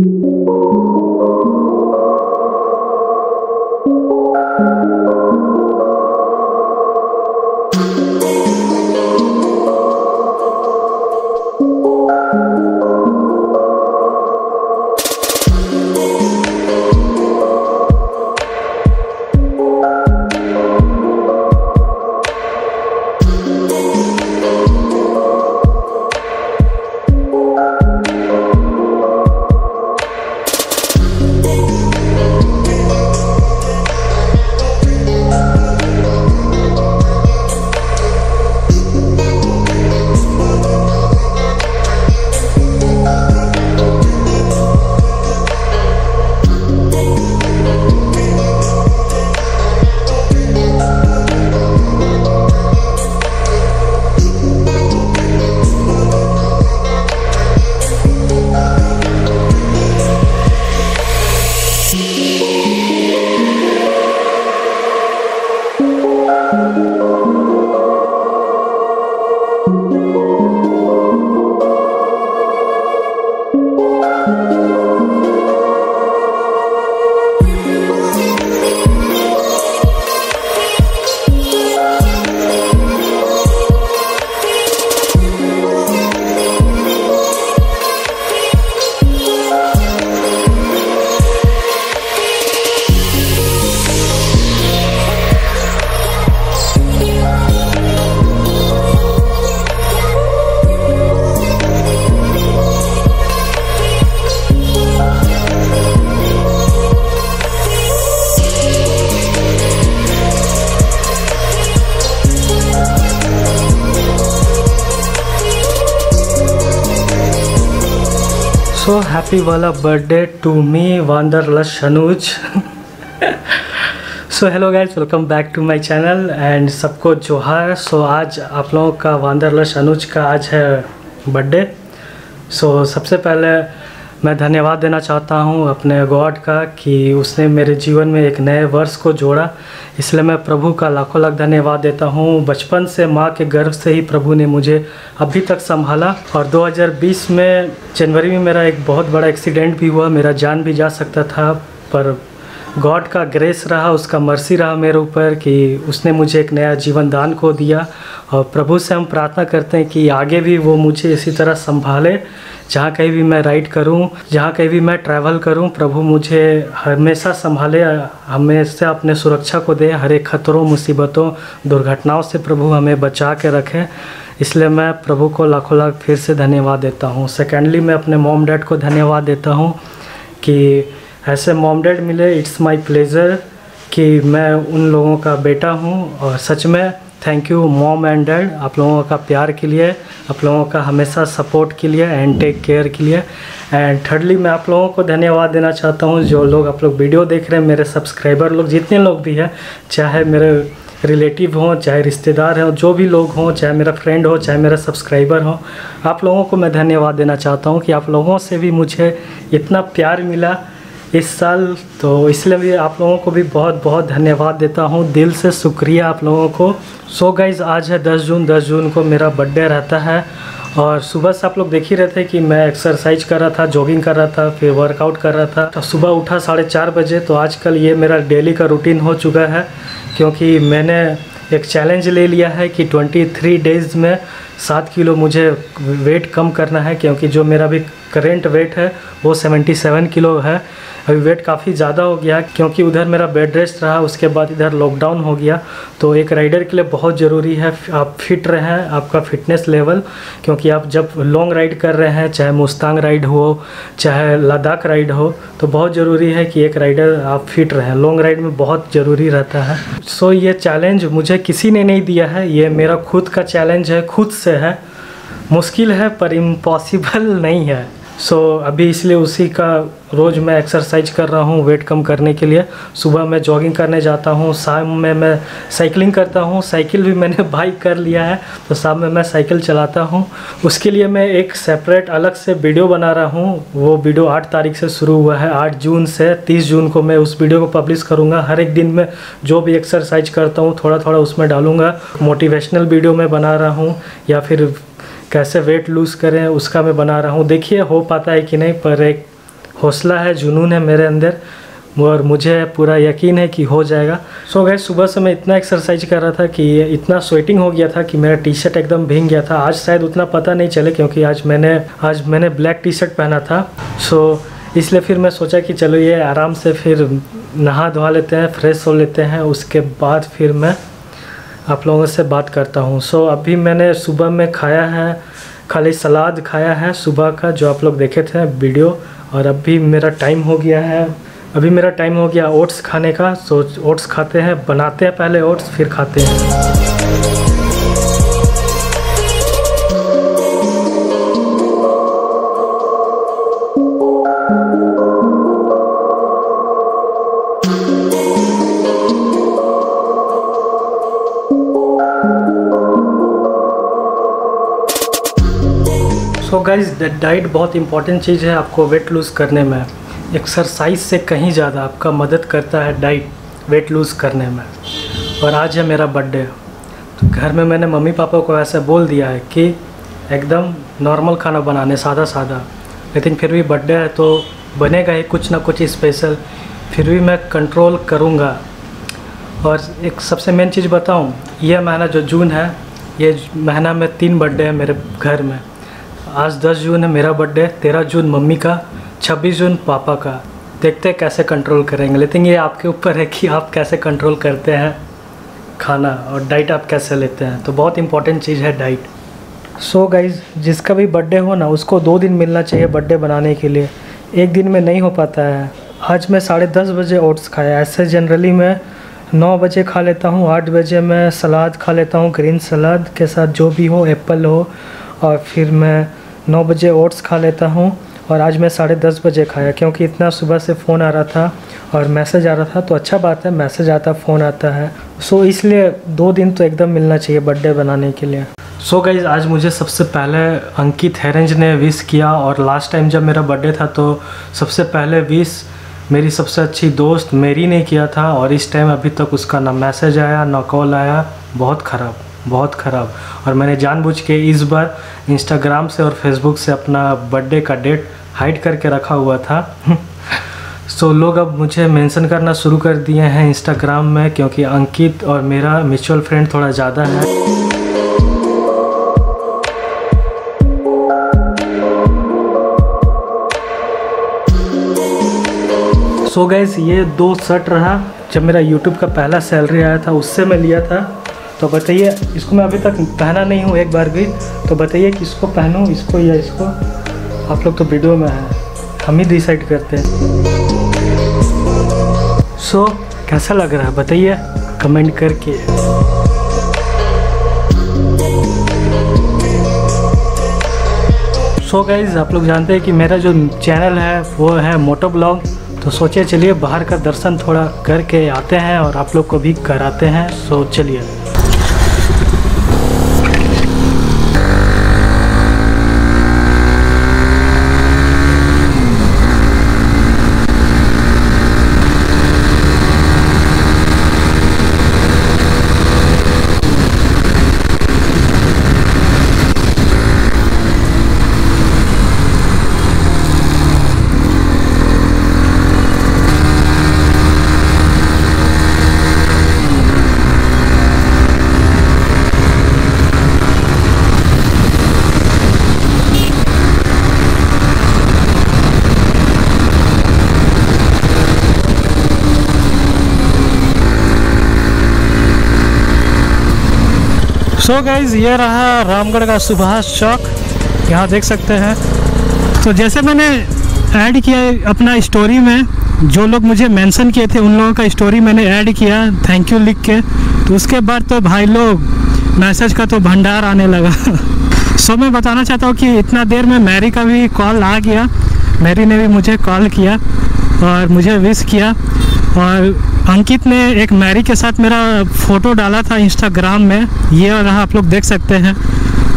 सो happy वाला birthday to me wanderlust लनुज so hello guys welcome back to my channel and सबको जोहार। सो आज आप लोगों का वांदरलश अनुज का आज है बर्थडे सो so, सबसे पहले मैं धन्यवाद देना चाहता हूँ अपने गॉड का कि उसने मेरे जीवन में एक नए वर्ष को जोड़ा। इसलिए मैं प्रभु का लाखों लाख धन्यवाद देता हूँ। बचपन से माँ के गर्भ से ही प्रभु ने मुझे अभी तक संभाला और 2020 में जनवरी में मेरा एक बहुत बड़ा एक्सीडेंट भी हुआ। मेरा जान भी जा सकता था, पर गॉड का ग्रेस रहा, उसका मर्सी रहा मेरे ऊपर कि उसने मुझे एक नया जीवन दान को दिया। और प्रभु से हम प्रार्थना करते हैं कि आगे भी वो मुझे इसी तरह संभाले। जहाँ कहीं भी मैं राइड करूँ, जहाँ कहीं भी मैं ट्रैवल करूँ, प्रभु मुझे हमेशा संभाले, हमेशा अपने सुरक्षा को दे, हर एक खतरों, मुसीबतों, दुर्घटनाओं से प्रभु हमें बचा के रखे। इसलिए मैं प्रभु को लाखों लाख फिर से धन्यवाद देता हूँ। सेकेंडली मैं अपने मोम डैड को धन्यवाद देता हूँ कि ऐसे मॉम डैड मिले इट्स माई प्लेज़र कि मैं उन लोगों का बेटा हूँ। और सच में thank you mom and dad आप लोगों का प्यार के लिए, आप लोगों का हमेशा सपोर्ट के लिए एंड टेक केयर के लिए. एंड थर्डली मैं आप लोगों को धन्यवाद देना चाहता हूँ, जो लोग आप लोग वीडियो देख रहे हैं, मेरे सब्सक्राइबर लोग, जितने लोग भी हैं, चाहे मेरे रिलेटिव हों, चाहे रिश्तेदार हों, जो भी लोग हों, चाहे मेरा फ्रेंड हो, चाहे मेरा सब्सक्राइबर हो, आप लोगों को मैं धन्यवाद देना चाहता हूँ कि आप लोगों से भी मुझे इतना प्यार मिला इस साल तो इसलिए भी आप लोगों को भी बहुत बहुत धन्यवाद देता हूँ। दिल से शुक्रिया आप लोगों को। सो so गाइज़ आज है 10 जून। 10 जून को मेरा बर्थडे रहता है। और सुबह से आप लोग देख ही रहे थे कि मैं एक्सरसाइज कर रहा था जॉगिंग कर रहा था, फिर वर्कआउट कर रहा था। तो सुबह उठा साढ़े चार बजे तो आजकल ये मेरा डेली का रूटीन हो चुका है। क्योंकि मैंने एक चैलेंज ले लिया है कि 23 डेज़ में सात किलो मुझे वेट कम करना है, क्योंकि जो मेरा भी करेंट वेट है वो 77 किलो है। अभी वेट काफ़ी ज़्यादा हो गया क्योंकि उधर मेरा बेड रेस्ट रहा उसके बाद इधर लॉकडाउन हो गया। तो एक राइडर के लिए बहुत ज़रूरी है आप फिट रहें आपका फिटनेस लेवल क्योंकि आप जब लॉन्ग राइड कर रहे हैं चाहे मुस्तांग राइड हो चाहे लद्दाख राइड हो तो बहुत ज़रूरी है कि एक राइडर आप फिट रहें। लॉन्ग राइड में बहुत ज़रूरी रहता है। सो so, ये चैलेंज मुझे किसी ने नहीं दिया है ये मेरा खुद का चैलेंज है खुद से है। मुश्किल है पर इम्पॉसिबल नहीं है। सो so, अभी इसलिए उसी का रोज़ मैं एक्सरसाइज कर रहा हूँ वेट कम करने के लिए। सुबह मैं जॉगिंग करने जाता हूँ शाम में मैं साइकिलिंग करता हूँ। साइकिल भी मैंने बाइक कर लिया है तो शाम में मैं साइकिल चलाता हूँ। उसके लिए मैं एक सेपरेट अलग से वीडियो बना रहा हूँ। वो वीडियो आठ तारीख से शुरू हुआ है आठ जून से तीस जून को मैं उस वीडियो को पब्लिश करूँगा। हर एक दिन में जो भी एक्सरसाइज करता हूँ थोड़ा थोड़ा उसमें डालूँगा। मोटिवेशनल वीडियो मैं बना रहा हूँ या फिर कैसे वेट लूज़ करें, उसका मैं बना रहा हूँ। देखिए, हो पाता है कि नहीं, पर एक हौसला है, जुनून है मेरे अंदर, और मुझे पूरा यकीन है कि हो जाएगा। सो गए सुबह से मैं इतना एक्सरसाइज कर रहा था कि इतना स्वेटिंग हो गया था कि मेरा टी शर्ट एकदम भींग गया था। आज शायद उतना पता नहीं चले, क्योंकि आज मैंने आज मैंने ब्लैक टी शर्ट पहना था। सो इसलिए फिर मैं सोचा कि चलो ये आराम से फिर नहा धोवा लेते हैं फ्रेश हो लेते हैं। उसके बाद फिर मैं आप लोगों से बात करता हूँ। सो so, अभी मैंने सुबह में खाया है खाली सलाद खाया है सुबह का जो आप लोग देखे थे वीडियो और अभी मेरा टाइम हो गया है। अभी मेरा टाइम हो गया ओट्स खाने का सो ओट्स खाते हैं बनाते हैं पहले ओट्स फिर खाते हैं। गाइज़ डाइट बहुत इंपॉर्टेंट चीज़ है आपको वेट लूज़ करने में। एक्सरसाइज से कहीं ज़्यादा आपका मदद करता है डाइट वेट लूज़ करने में। और आज है मेरा बर्थडे तो घर में मैंने मम्मी पापा को ऐसा बोल दिया है कि एकदम नॉर्मल खाना बनाने सादा सादा लेकिन फिर भी बर्थडे है तो बनेगा ही कुछ ना कुछ स्पेशल फिर भी मैं कंट्रोल करूँगा। और एक सबसे मेन चीज़ बताऊँ यह महीना जो जून है, ये महीना में तीन बर्थडे है मेरे घर में। आज 10 जून है, मेरा बर्थडे 13 जून मम्मी का 26 जून पापा का। देखते हैं कैसे कंट्रोल करेंगे। लेकिन ये आपके ऊपर है कि आप कैसे कंट्रोल करते हैं खाना और डाइट आप कैसे लेते हैं। तो बहुत इंपॉर्टेंट चीज़ है डाइट सो so गाइज़ जिसका भी बर्थडे हो ना, उसको दो दिन मिलना चाहिए बर्थडे बनाने के लिए। एक दिन में नहीं हो पाता है। आज मैं साढ़े दस बजे ओट्स खाया। ऐसे जनरली मैं नौ बजे खा लेता हूँ, आठ बजे मैं सलाद खा लेता हूँ ग्रीन सलाद के साथ जो भी हो एप्पल हो, और फिर मैं नौ बजे ओट्स खा लेता हूँ और आज मैं साढ़े दस बजे खाया, क्योंकि इतना सुबह से फ़ोन आ रहा था और मैसेज आ रहा था तो अच्छा बात है, मैसेज आता, फ़ोन आता है। सो इसलिए दो दिन तो एकदम मिलना चाहिए बर्थडे बनाने के लिए। सो so गाइज़ आज मुझे सबसे पहले अंकित हेरेंज ने विश किया और लास्ट टाइम जब मेरा बर्थडे था तो सबसे पहले विश मेरी सबसे अच्छी दोस्त मेरी ने किया था और इस टाइम अभी तक उसका ना मैसेज आया, ना कॉल आया, बहुत ख़राब। बहुत ख़राब। और मैंने जानबूझ के इस बार इंस्टाग्राम से और फेसबुक से अपना बर्थडे का डेट हाइड करके रखा हुआ था। सो so, लोग अब मुझे मेंशन करना शुरू कर दिए हैं इंस्टाग्राम में क्योंकि अंकित और मेरा म्यूचुअल फ्रेंड थोड़ा ज़्यादा है। सो so गैस ये दो शर्ट रहा जब मेरा यूट्यूब का पहला सैलरी आया था उससे मैं लिया था तो बताइए इसको मैं अभी तक पहना नहीं हूँ एक बार भी। तो बताइए कि इसको पहनूँ इसको या इसको? आप लोग तो वीडियो में हैं हम ही डिसाइड करते हैं। सो so, कैसा लग रहा है? बताइए कमेंट करके। सो so गाइज़ आप लोग जानते हैं कि मेरा जो चैनल है वो है मोटो ब्लॉग तो सोचे चलिए बाहर का दर्शन थोड़ा करके आते हैं और आप लोग को भी कराते हैं। सो so, चलिए। सो so गाइज़ ये रहा रामगढ़ का सुभाष चौक। यहाँ देख सकते हैं। तो जैसे मैंने ऐड किया अपना स्टोरी में, जो लोग मुझे मेंशन किए थे, उन लोगों का स्टोरी मैंने ऐड किया थैंक यू लिख के। तो उसके बाद तो भाई लोग मैसेज का तो भंडार आने लगा। सो मैं बताना चाहता हूँ कि इतना देर में मैरी का भी कॉल आ गया। मैरी ने भी मुझे कॉल किया और मुझे विश किया। और अंकित ने एक मैरी के साथ मेरा फ़ोटो डाला था इंस्टाग्राम में। ये रहा आप लोग देख सकते हैं।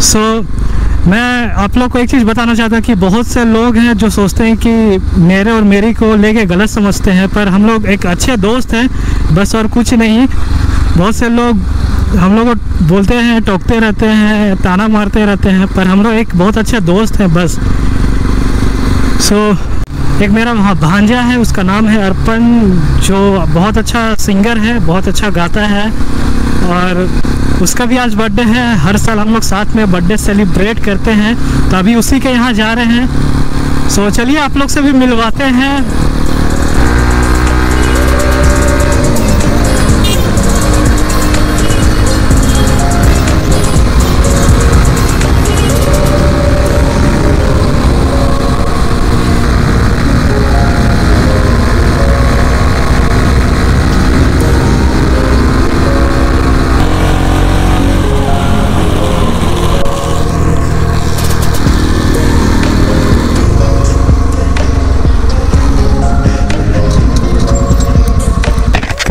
सो so, मैं आप लोग को एक चीज़ बताना चाहता हूँ कि बहुत से लोग हैं जो सोचते हैं कि मेरे और मेरी को लेके गलत समझते हैं पर हम लोग एक अच्छे दोस्त हैं बस और कुछ नहीं। बहुत से लोग हम लोग बोलते हैं टोकते रहते हैं ताना मारते रहते हैं पर हम लोग एक बहुत अच्छे दोस्त हैं बस। सो so, एक मेरा वहाँ भांजा है, उसका नाम है अर्पण, जो बहुत अच्छा सिंगर है, बहुत अच्छा गाता है। और उसका भी आज बर्थडे है, हर साल हम लोग साथ में बर्थडे सेलिब्रेट करते हैं तो अभी उसी के यहाँ जा रहे हैं। सो चलिए आप लोग से भी मिलवाते हैं।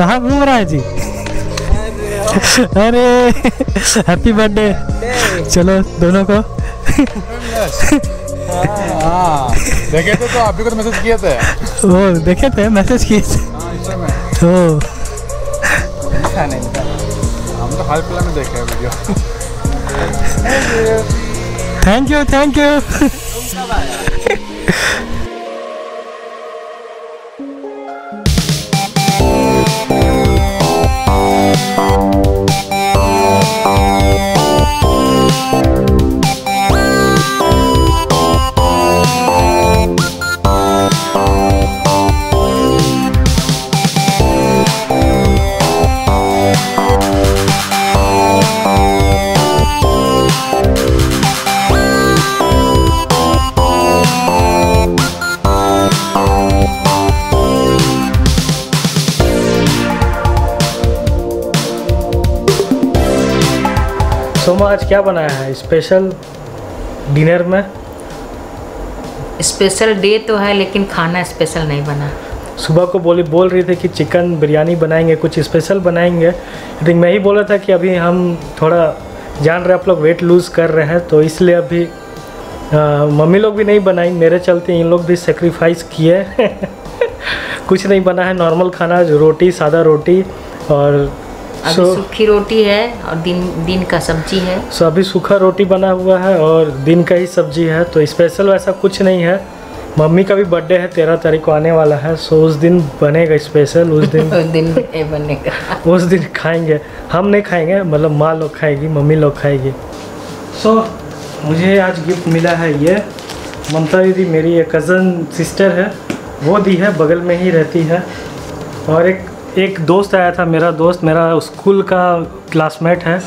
कहाँ घूम रहा है जी? अरे हैप्पी बर्थडे चलो दोनों को। देखे थे तो आप भी को तो मैसेज किए थे? वो देखे थे मैसेज किए थे। हाँ तो नहीं। हम तो हाल फ़िलहाल में देखे हैं video. Thank you thank you क्या बनाया है? स्पेशल डिनर में? स्पेशल डे तो है लेकिन खाना स्पेशल नहीं बना। सुबह को बोली बोल रही थी कि चिकन बिरयानी बनाएँगे कुछ स्पेशल बनाएँगे। लेकिन मैं ही बोला था कि अभी हम थोड़ा जान रहे आप लोग वेट लूज़ कर रहे हैं तो इसलिए अभी मम्मी लोग भी नहीं बनाई मेरे चलते इन लोग भी सेक्रीफाइस किए। कुछ नहीं बना है नॉर्मल खाना जो रोटी सादा रोटी और अभी सो सूखी रोटी है और दिन दिन का सब्ज़ी है। सो so अभी सूखा रोटी बना हुआ है और दिन का ही सब्ज़ी है तो स्पेशल वैसा कुछ नहीं है। मम्मी का भी बर्थडे है तेरह तारीख को आने वाला है सो उस दिन बनेगा स्पेशल उस दिन उस दिन बनेगा। उस दिन खाएँगे। हम नहीं खाएँगे मतलब माँ लोग खाएगी मम्मी लोग खाएगी। सो so, मुझे आज गिफ्ट मिला है ये। ममता दीदी मेरी एक कज़न सिस्टर है वो दी है बगल में ही रहती है। और एक एक दोस्त आया था मेरा दोस्त मेरा स्कूल का क्लासमेट है।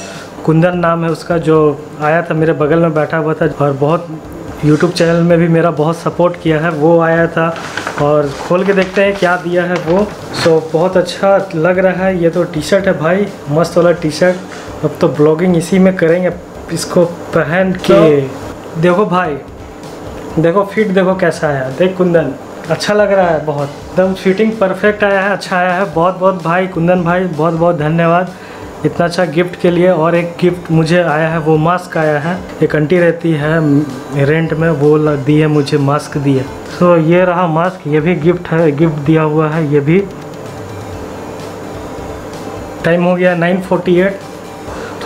कुंदन नाम है उसका जो आया था मेरे बगल में बैठा हुआ था और बहुत यूट्यूब चैनल में भी मेरा बहुत सपोर्ट किया है वो आया था और खोल के देखते हैं क्या दिया है वो। सो बहुत अच्छा लग रहा है ये तो टी शर्ट है भाई मस्त वाला टी शर्ट अब तो ब्लॉगिंग इसी में करेंगे इसको पहन के। देखो भाई देखो फिट देखो कैसा आया। देख कुंदन। अच्छा लग रहा है, बहुत। एकदम फिटिंग परफेक्ट आया है अच्छा आया है। बहुत बहुत भाई, कुंदन भाई, बहुत बहुत धन्यवाद। इतना अच्छा गिफ्ट के लिए और एक गिफ्ट मुझे आया है, वो मास्क आया है। एक आंटी रहती है रेंट में, वो दी है मुझे मास्क दी है। तो ये रहा मास्क ये भी गिफ्ट है गिफ्ट दिया हुआ है, ये भी। टाइम हो गया 9:48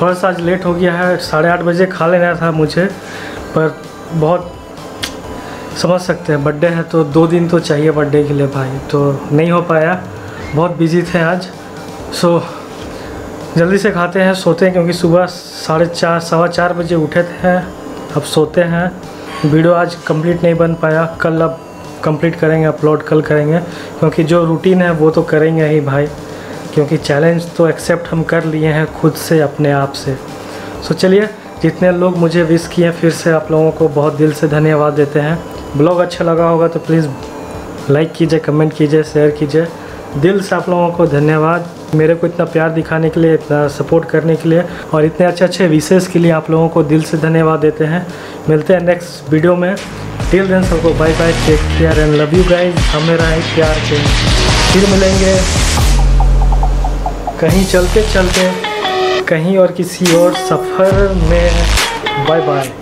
थोड़ा सा आज लेट हो गया है, साढ़े आठ बजे खा लेना था मुझे, पर बहुत समझ सकते हैं। बर्थडे है तो दो दिन तो चाहिए बर्थडे के लिए भाई। तो नहीं हो पाया। बहुत बिज़ी थे आज। सो जल्दी से खाते हैं, सोते हैं क्योंकि सुबह साढ़े चार, सवा चार बजे उठे थे। अब सोते हैं। वीडियो आज कंप्लीट नहीं बन पाया। कल अब कंप्लीट करेंगे अपलोड कल करेंगे। क्योंकि जो रूटीन है, वो तो करेंगे ही भाई। क्योंकि चैलेंज तो एक्सेप्ट हम कर लिए हैं खुद से, अपने आप से। सो चलिए, जितने लोग मुझे विश किए फिर से आप लोगों को बहुत दिल से धन्यवाद देते हैं। ब्लॉग अच्छा लगा होगा तो प्लीज़ लाइक कीजिए, कमेंट कीजिए, शेयर कीजिए। दिल से आप लोगों को धन्यवाद। मेरे को इतना प्यार दिखाने के लिए, इतना सपोर्ट करने के लिए और इतने अच्छे अच्छे विशेष के लिए आप लोगों को दिल से धन्यवाद देते हैं। मिलते हैं नेक्स्ट वीडियो में। टिल देन सबको bye bye take care and love you guys हमें रहे प्यार के फिर मिलेंगे। कहीं चलते चलते, कहीं और किसी और सफ़र में। Bye bye